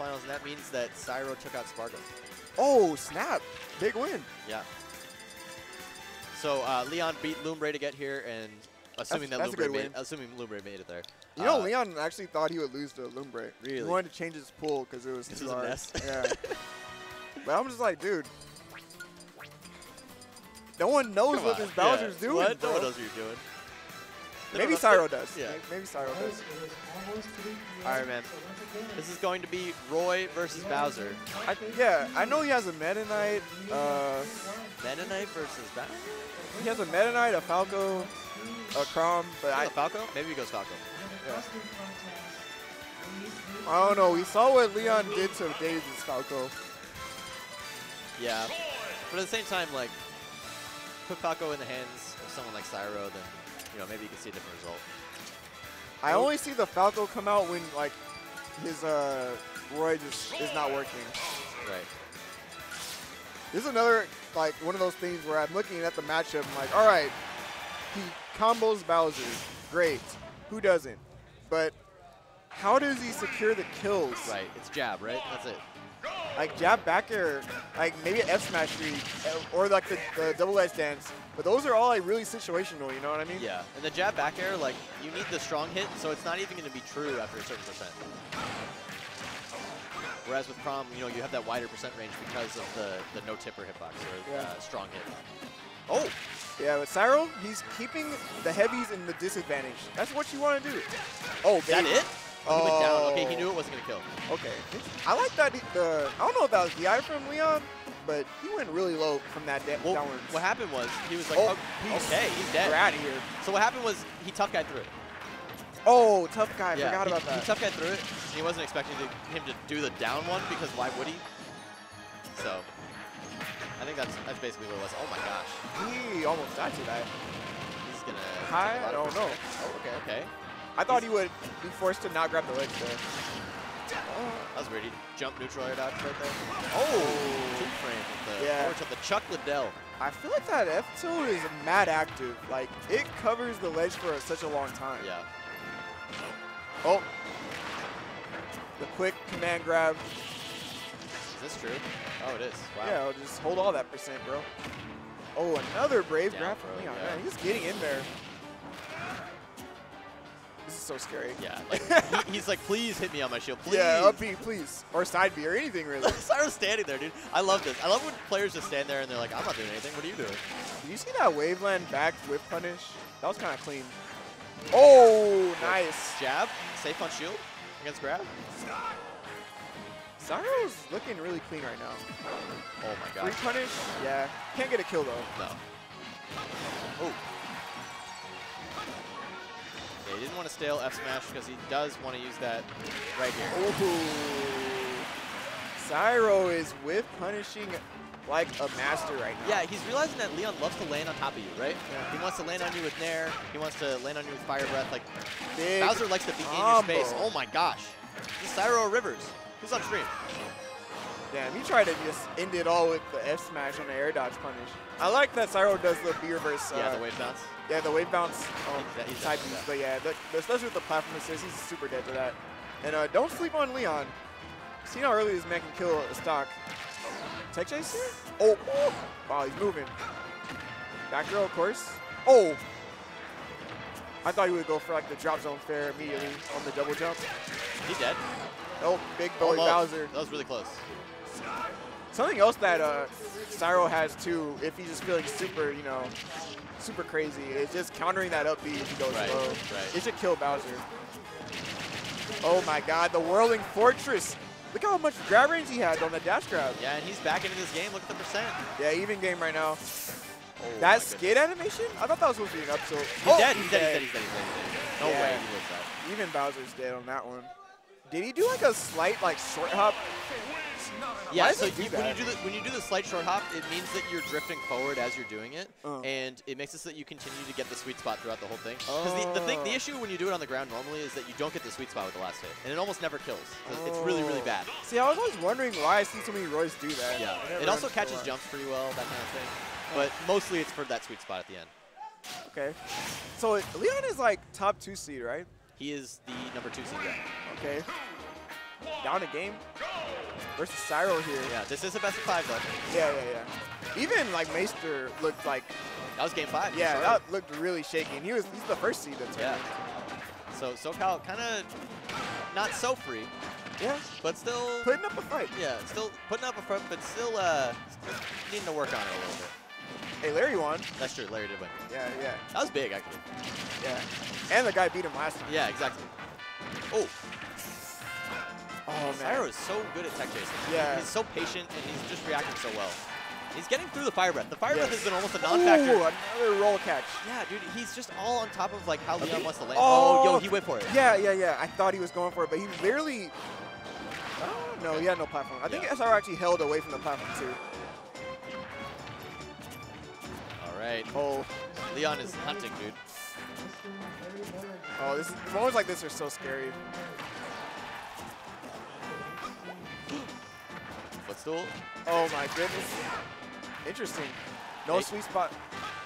finals, and that means that Cyro took out Spargo. Oh, snap. Big win. Yeah. So uh, Leon beat Lumbre to get here, and assuming That's- that's a that Lumbre good made, assuming Lumbre made it there. You know, Uh, Leon actually thought he would lose to Lumbre. Really? He wanted to change his pool because it was too hard. mess. Yeah. but I'm just like, dude. No one knows Come what on. this Bowser's yeah. doing, What? bro. No one knows what you're doing. They Maybe don't Cyro does. Yeah. Maybe Cyro does. All right, man. This is going to be Roy versus Bowser. I, yeah, I know he has a Meta Knight. Uh, Meta Knight versus Bowser. he has a Meta Knight, a Falco, a Chrom, but I, I, Falco? Maybe he goes Falco. I don't know. We saw what Leon did to Dave's Falco. Yeah. But at the same time, like, put Falco in the hands of someone like Cyro, then, you know, maybe you can see a different result. I only see the Falco come out when like his uh, Roy just is not working. Right. This is another like one of those things where I'm looking at the matchup. I'm like, all right, he combos Bowser, great. Who doesn't? But how does he secure the kills? Right. It's jab, right? That's it. Like jab back air, like maybe an F smash three, uh, or like the, the double edge dance. But those are all like really situational. You know what I mean? Yeah. And the jab back air, like, you need the strong hit, so it's not even going to be true after a certain percent. Whereas with Chrom, you know, you have that wider percent range because of the, the no-tipper hitbox or Yeah. uh, strong hit. Oh! Yeah, but Cyro, he's keeping the heavies in the disadvantage. That's what you want to do. Oh, Is that it? Oh, he went down. Oh. Okay, he Oh. knew it wasn't going to kill. Okay. I like that. he- The I don't know if that was the eye from Leon, but he went really low from that da- Well, downwards. what happened was he was like, Oh, oh, okay, oh. he's dead. We're out of here. So what happened was he tough guy through it. Oh, tough guy. I yeah, forgot he, about he that. tough guy through it. He wasn't expecting to, him to do the down one because why would he? So I think that's that's basically what it was. Oh my gosh, he almost died to that. he's gonna. take High? a lot I don't know. Oh, okay, okay. I thought he would be forced to not grab the ledge there. That was weird. He jumped neutral air dodge right there. Oh, two frame with the Yeah. tilt, the Chuck Liddell. I feel like that F tilt is mad active. Like it covers the ledge for such a long time. Yeah. Oh. The quick command grab. Is this true? Oh, it is. Wow. Yeah, I'll just hold all that percent, bro. Oh, another brave Down grab from Leon. yeah. Man, he's getting in there. So scary. Yeah. Like he, he's like, please hit me on my shield, please. Yeah, up B, please. Or side B, or anything really. Cyro's standing there, dude. I love this. I love when players just stand there and they're like, I'm not doing anything. What are you doing? Did you see that Waveland back whip punish? That was kind of clean. Oh, nice. Jab, safe on shield against grab. Cyro's looking really clean right now. Oh my Free gosh. punish? Yeah. Can't get a kill though. No. Oh. He didn't want to stale F smash because he does want to use that right here. Ooh. Cyro is whip punishing like a master right now. Yeah, he's realizing that Leon loves to land on top of you, right? Yeah. He wants to land on you with Nair. He wants to land on you with Fire Breath. Like, Big Bowser likes to be in your combo. space. Oh my gosh. This is Cyro Rivers. Who's on stream? Damn, he tried to just end it all with the F smash on the air dodge punish. I like that Cyro does the B reverse. Uh, yeah, the wave bounce. Yeah, the wave bounce um, He's- he's type to but yeah, the, especially with the platform assist, he's super dead to that. And uh, don't sleep on Leon. See how early this man can kill a stock. Tech chase here? Oh, oh, wow, he's moving. Back throw, of course. Oh! I thought he would go for like the drop zone fair immediately on the double jump. He dead. Oh, big belly Almost. Bowser. That was really close. Something else that uh, Cyro has too, if he's just feeling super, you know, super crazy, is just countering that up B if he goes Right, low. right. It should kill Bowser. Oh my god, the Whirling Fortress. Look how much grab range he had on the dash grab. Yeah, and he's back into this game. Look at the percent. Yeah, even game right now. Oh, that skid animation? I thought that was supposed to be an up tilt. He's Oh, dead. He's dead. He's dead. He's dead. He's dead. He's dead. No Yeah. way he lives that. Even Bowser's dead on that one. Did he do like a slight like short hop? Yeah, does so you, when you do the when you do the slight short hop, it means that you're drifting forward as you're doing it, Uh. and it makes it so that you continue to get the sweet spot throughout the whole thing. Because the, the thing, the Oh. issue when you do it on the ground normally is that you don't get the sweet spot with the last hit, and it almost never kills. 'cause It's really really Oh. bad. See, I was always wondering why I see so many Roy's do that. Yeah, I it also catches why. jumps pretty well, that kind of thing. But mostly it's for that sweet spot at the end. Okay. So Leon is like top two seed, right? He is the number two seed. Yeah. Okay. Down a game versus Cyro here. Yeah, this is a best of five though. Yeah, yeah, yeah. Even like Maester looked like, That was game five. yeah, Sorry. that looked really shaky. And he was, he's the first seed that's Yeah. So SoCal kind of not so free, Yeah, but still, putting up a fight. yeah, still putting up a front, but still uh, needing to work on it a little bit. Hey, Larry won. That's true. Larry did win. Yeah, yeah, That was big, actually. yeah. And the guy beat him last time. Yeah, exactly. Oh, Oh. Cyro is so good at tech chasing. Yeah. He's so patient and he's just reacting so well. He's getting through the fire breath. The fire breath Yes. has been almost a non-factor. Ooh, another roll catch. Yeah, dude, he's just all on top of like how Leon Okay. wants to land. Oh. Oh, yo, he went for it. Yeah, yeah, yeah. I thought he was going for it, but he literally. Oh, no, he had no platform. I think Yeah. SR actually held away from the platform, too. All right, Oh, Leon is hunting, dude. oh, this is, moments like this are so scary. Footstool. Oh, my goodness. Interesting. No Hey. sweet spot.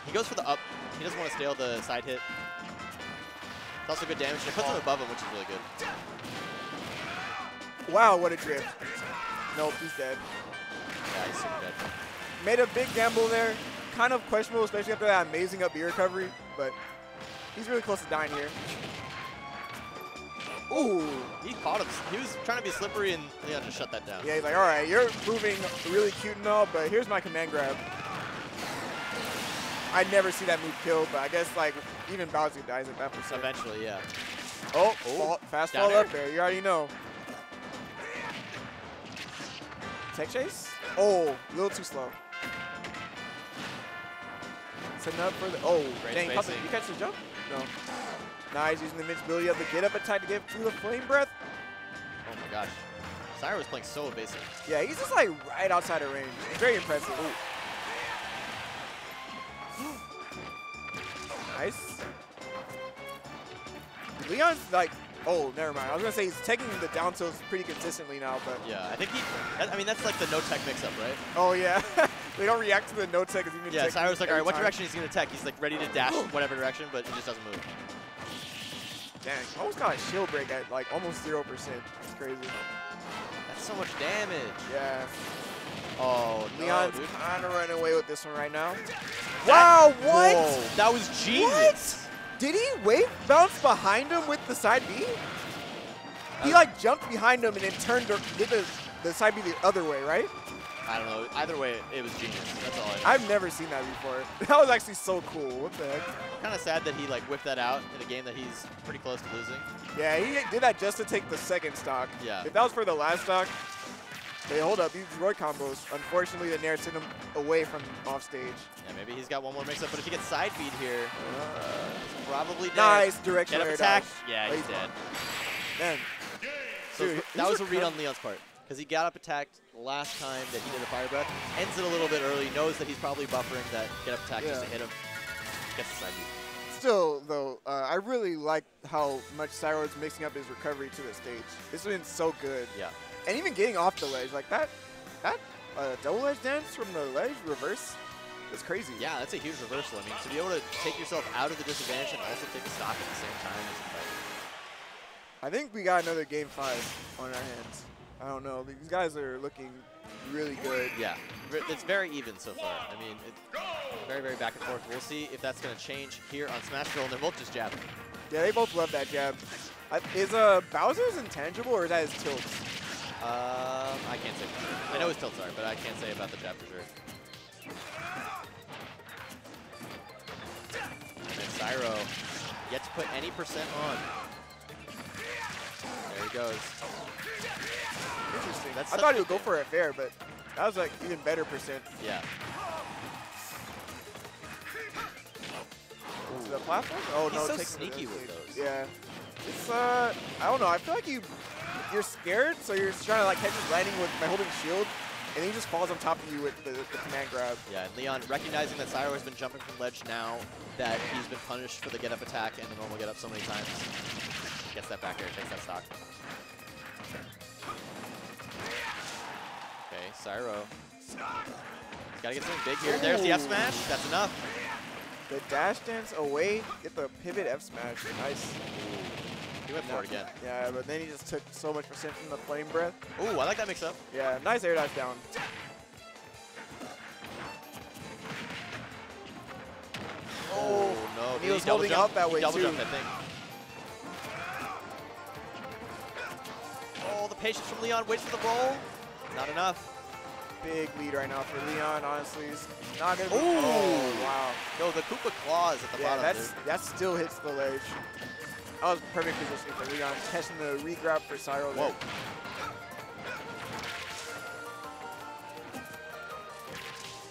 He goes for the up. He doesn't want to stale the side hit. It's also good damage. It puts him oh. above him, which is really good. Wow, what a drift. Nope, he's dead. Yeah, he's super dead. Made a big gamble there. Kind of questionable, especially after that amazing up B recovery, but he's really close to dying here. Ooh. He caught him. He was trying to be slippery, and Leon just shut that down. Yeah, he's like, all right, you're moving really cute and all, but here's my command grab. I never see that move killed, but I guess like even Bowser dies at that percent. Eventually, yeah. Oh, Oh, fall, fast fall up there. You already know. Tech chase? Oh, a little too slow. Setting up for the. Oh, Great dang. spacing. You catch the jump? No. Nice, using the invincibility of the get up attack to get through the flame breath. Oh my gosh. Cyro was playing so evasive. Yeah, he's just like right outside of range. Very impressive. nice. Leon's like, oh, never mind. I was gonna say he's taking the down tilts pretty consistently now, but Yeah, I think he. That, I mean, that's like the no tech mix-up, right? oh yeah, they don't react to the no tech. 'cause he's been Yeah, checking like, all right, what time. direction he's gonna attack? He's like ready to dash whatever direction, but he just doesn't move. Dang, almost got a shield break at like almost zero percent. That's crazy. That's so much damage. Yeah, Oh no, Leon's kind of running away with this one right now. Wow, what? Whoa, that was genius. What? Did he wave bounce behind him with the side B? He Uh, like jumped behind him and then turned did the, the side B the other way, right? I don't know. Either way, it was genius. That's all I know. I've never seen that before. That was actually so cool. What the heck? kind of sad that he like whipped that out in a game that he's pretty close to losing. Yeah, he did that just to take the second stock. Yeah. If that was for the last stock, hey, hold up. These Roy combos. Unfortunately, the Nair sent him away from off stage. Yeah, maybe he's got one more mix-up, but if he gets side beat here, uh, he's probably dead. Nice Get direction up attack. dodge. Yeah, Oh, he's dead. Man, So Dude, that was a read on Leon's part because he got up attacked last time that he did a fire breath. Ends it a little bit early. Knows that he's probably buffering that get up attack just to hit him. Gets the side beat. still though, uh, I really like how much Cyro is mixing up his recovery to the stage. This has been so good. Yeah. And even getting off the ledge, like that, that uh, double edge dance from the ledge reverse, is crazy. Yeah, that's a huge reversal. I mean, to be able to take yourself out of the disadvantage and also take a stock at the same time is incredible. I think we got another game five on our hands. I don't know. These guys are looking really good. Yeah, it's very even so far. I mean, it's very, very back and forth. We'll see if that's going to change here on Smash Bros. And they're both just jabbing. Yeah, they both love that jab. Is uh, Bowser's intangible or is that his tilts? Um, I can't say. I know his tilts are, but I can't say about the jab for sure. And then Cyro, yet to put any percent on. There he goes. That's I thought he would go for a fair, but that was like even better percent. Yeah. To the platform? Oh He's no, so sneaky with those. Yeah. It's uh, I don't know. I feel like you, you're scared, so you're trying to like catch his landing with by holding shield, and then he just falls on top of you with the, the command grab. Yeah, and Leon recognizing that Cyro has been jumping from ledge now that he's been punished for the get up attack and the normal get up so many times. Gets that back air, takes that stock. Cyro. He's gotta get something big here. There's the F smash. That's enough. The dash dance away, get the pivot F smash. Nice. He went for it again. Yeah, but then he just took so much percent from the flame breath. Ooh, I like that mix-up. Yeah, nice air dive down. Oh, no. he Did was holding jump? out that He way, double too. jumped, I think. Oh, the patience from Leon. Waits for the roll. Not enough. Big lead right now for Leon, honestly. He's not going to Ooh. Oh, wow. No, the Koopa claws at the Yeah, bottom. that's, dude. that still hits the ledge. That was perfect positioning for Leon. Catching the re-grab for Cyro. there. Whoa.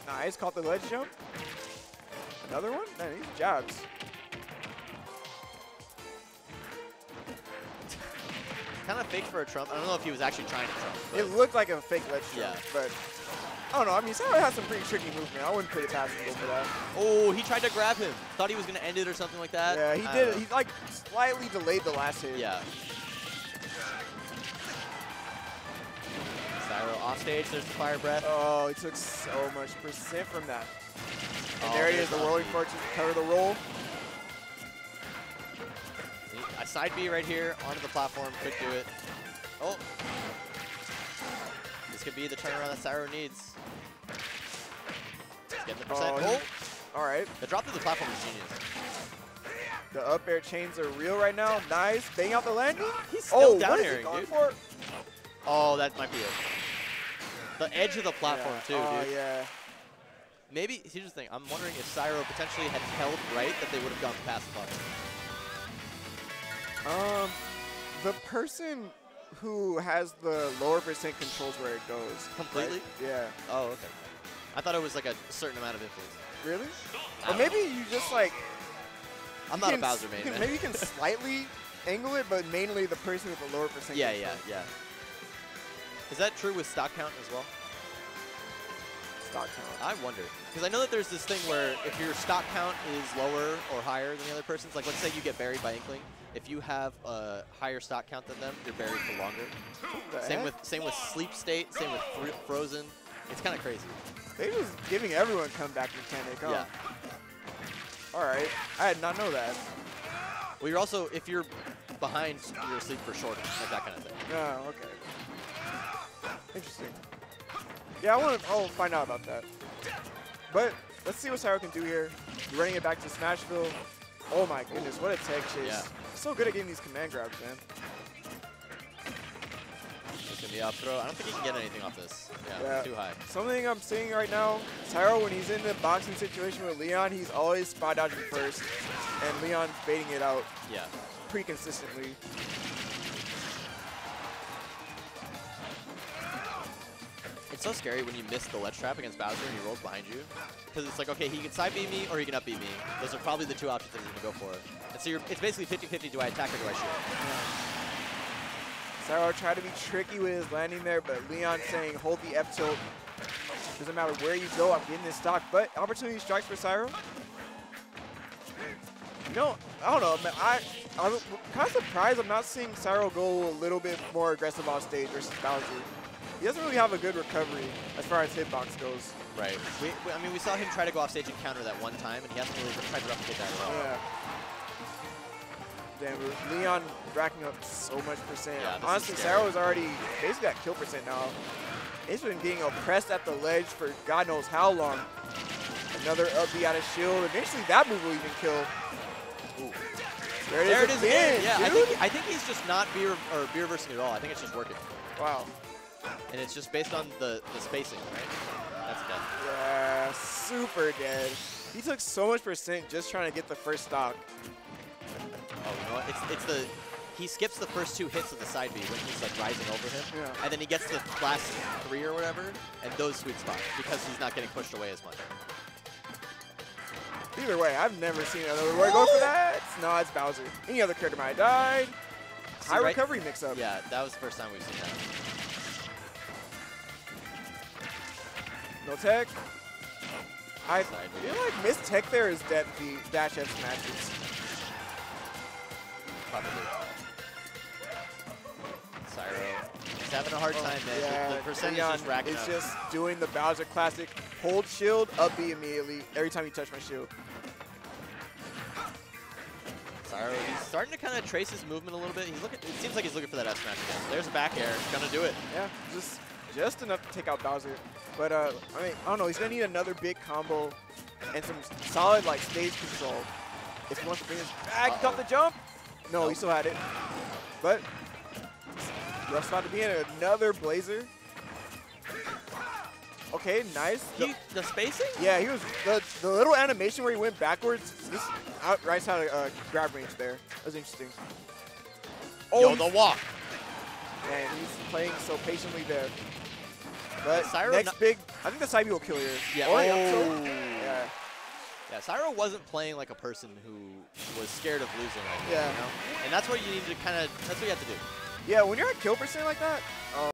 Nice, caught the ledge jump. Another one? Man, these jabs. Kind of fake for a Trump. I don't know if he was actually trying to Trump. It looked like a fake ledge jump, Yeah. but I don't know. I mean, Cyro has some pretty tricky movement. I wouldn't put it past him for that. Oh, he tried to grab him. Thought he was going to end it or something like that. Yeah, he I did. don't it. know. He like slightly delayed the last hit. Yeah. Cyro off stage. There's the fire breath. Oh, he took so much percent from that. And Oh, there he is, the lead. fortune to cover the roll. A side B right here onto the platform. Could do it. Oh. This could be the turnaround that Cyro needs. He's getting the percent. Oh, Oh, All right. the drop through the platform is genius. The up air chains are real right now. Nice. Bang out the landing. He's still oh, down what is he airing, dude. for? Oh, that might be it. The edge of the platform yeah. too, Oh, dude. yeah. Maybe here's the thing. I'm wondering if Cyro potentially had held right that they would have gone past the button. Um, the person who has the lower percent controls where it goes. Completely? right? Yeah. Oh, okay. I thought it was like a certain amount of influence. Really? Or maybe you just like. I'm not a Bowser main, can-. Maybe you can slightly angle it, but mainly the person with the lower percent. yeah, yeah, yeah. Is that true with stock count as well? Stock count. I wonder. Because I know that there's this thing where if your stock count is lower or higher than the other person's, like let's say you get buried by Inkling, if you have a higher stock count than them, you're buried for longer. Same with same with sleep state, same with fr frozen. It's kind of crazy. They're just giving everyone comeback mechanic. Huh? Yeah. All right. I did not know that. Well, you're also if you're behind, you're asleep for shorter, like that kind of thing. Oh, okay. Interesting. Yeah, I want to. I'll find out about that. But let's see what Cyro can do here. Running it back to Smashville. Oh my goodness, what a tech chase. Yeah. So good at getting these command grabs, man. It's gonna be up throw. I don't think he can get anything off this. Yeah, Yeah. too high. Something I'm seeing right now, Cyro, when he's in the boxing situation with Leon, he's always spot dodging first, and Leon's baiting it out Yeah. pretty consistently. It's so scary when you miss the ledge trap against Bowser and he rolls behind you. Because it's like, okay, he can side beat me or he can up beat me. Those are probably the two options that he's going to go for. And so it's basically 50-50, do I attack or do I shoot? Cyro tried to be tricky with his landing there, but Leon saying hold the F tilt. Doesn't matter where you go, I'm getting this stock. But opportunity strikes for Cyro. You know, I don't know, man. I, I'm kind of surprised I'm not seeing Cyro go a little bit more aggressive off stage versus Bowser. He doesn't really have a good recovery as far as hitbox goes. Right. We, we, I mean, we saw him try to go off stage and counter that one time, and he hasn't really tried to replicate that at all. Yeah. Damn, Leon racking up so much percent. Yeah, Honestly, scary. Is already basically at kill percent now. He's been getting oppressed at the ledge for God knows how long. Another up B out of shield. Eventually, that move will even kill. Ooh. There it is, There it is again. Yeah, I think, I think he's just not beer or beer versing at all. I think it's just working. Wow. And it's just based on the, the spacing, right? That's done. Yeah, super dead. He took so much percent just trying to get the first stock. Oh, you know what? It's, it's the... He skips the first two hits of the side B when he's like rising over him. Yeah. And then he gets the last three or whatever, and those sweet spots because he's not getting pushed away as much. Either way, I've never seen another way go for that. No, it's Bowser. Any other character might have died. See, High right- recovery mix-up. Yeah, that was the first time we've seen that. No tech. I Side feel like Miss Tech there is dead the dash F smashes. Probably. Cyro. He's having a hard oh, time, man. The- Oh, Yeah, the percentage Leon is just racking up. just doing the Bowser classic. Hold shield, up B immediately every time you touch my shield. Cyro, he's starting to kind of trace his movement a little bit. He's looking. It seems like he's looking for that F smash again. There's a back air. Gonna do it. Yeah, just just enough to take out Bowser. But uh, I mean, I don't know. He's gonna need another big combo and some solid like stage control if he wants to bring his back. Uh-oh. Got the jump. No, he still had it. But rough spot to be in. Another Blazer. Okay, nice. The- He, the spacing? yeah, he was the the little animation where he went backwards. This outright had a uh, grab range there. That was interesting. Yo, Oh, the walk. and he's playing so patiently there. But Cyro next big, I think the B will kill you. Yeah. Or oh. oh. Yamcha. Yeah. Yeah, Cyro wasn't playing like a person who was scared of losing right now, Yeah. you know? And that's what you need to kind of, that's what you have to do. Yeah, when you're at kill percent like that, oh.